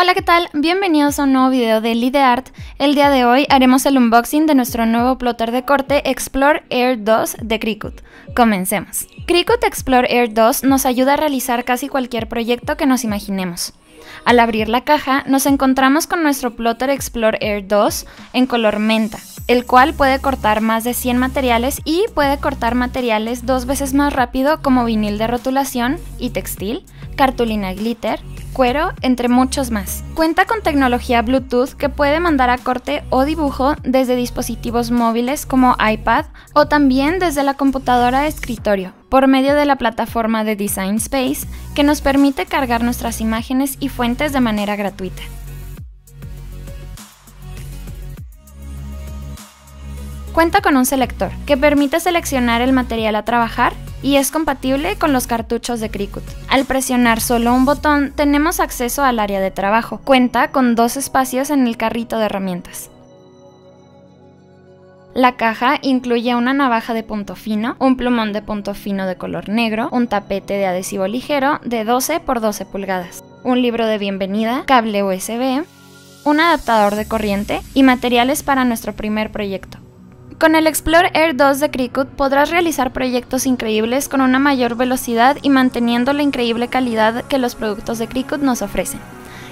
Hola, ¿qué tal? Bienvenidos a un nuevo video de Lideart. El día de hoy haremos el unboxing de nuestro nuevo plotter de corte Explore Air 2 de Cricut. Comencemos. Cricut Explore Air 2 nos ayuda a realizar casi cualquier proyecto que nos imaginemos. Al abrir la caja, nos encontramos con nuestro plotter Explore Air 2 en color menta, el cual puede cortar más de 100 materiales y puede cortar materiales dos veces más rápido como vinil de rotulación y textil, cartulina glitter, cuero, entre muchos más. Cuenta con tecnología Bluetooth que puede mandar a corte o dibujo desde dispositivos móviles como iPad o también desde la computadora de escritorio por medio de la plataforma de Design Space que nos permite cargar nuestras imágenes y fuentes de manera gratuita. Cuenta con un selector que permite seleccionar el material a trabajar y es compatible con los cartuchos de Cricut. Al presionar solo un botón tenemos acceso al área de trabajo. Cuenta con dos espacios en el carrito de herramientas. La caja incluye una navaja de punto fino, un plumón de punto fino de color negro, un tapete de adhesivo ligero de 12 x 12 pulgadas, un libro de bienvenida, cable USB, un adaptador de corriente y materiales para nuestro primer proyecto. Con el Explore Air 2 de Cricut podrás realizar proyectos increíbles con una mayor velocidad y manteniendo la increíble calidad que los productos de Cricut nos ofrecen.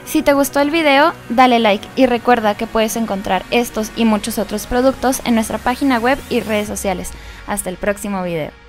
Si te gustó el video, dale like y recuerda que puedes encontrar estos y muchos otros productos en nuestra página web y redes sociales. Hasta el próximo video.